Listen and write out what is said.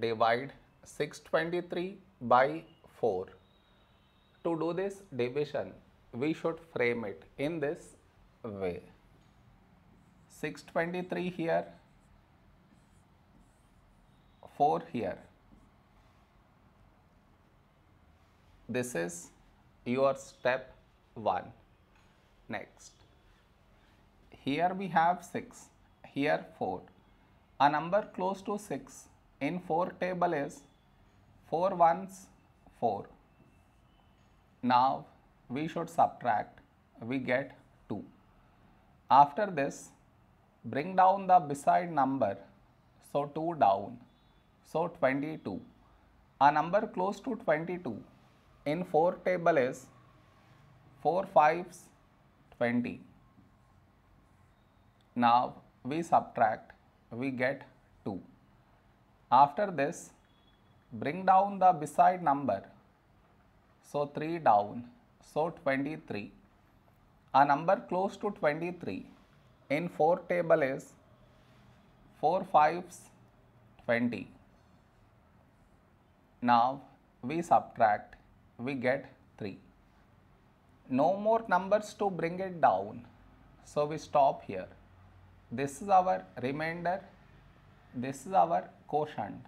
divide 623 by 4. To do this division, we should frame it in this way. 623 here, 4 here. This is your step 1. Next, here we have 6, here 4. A number close to 6 in 4 table is 4 ones 4. Now we should subtract, we get 2. After this, bring down the beside number, so 2 down, so 22. A number close to 22 in 4 table is 4 fives 20. Now we subtract, we get 2. After this, bring down the beside number, so 3 down, so 23. A number close to 23 in 4 table is 4 fives 20. Now we subtract, we get 3. No more numbers to bring it down, so we stop here. This is our remainder, this is our quotient.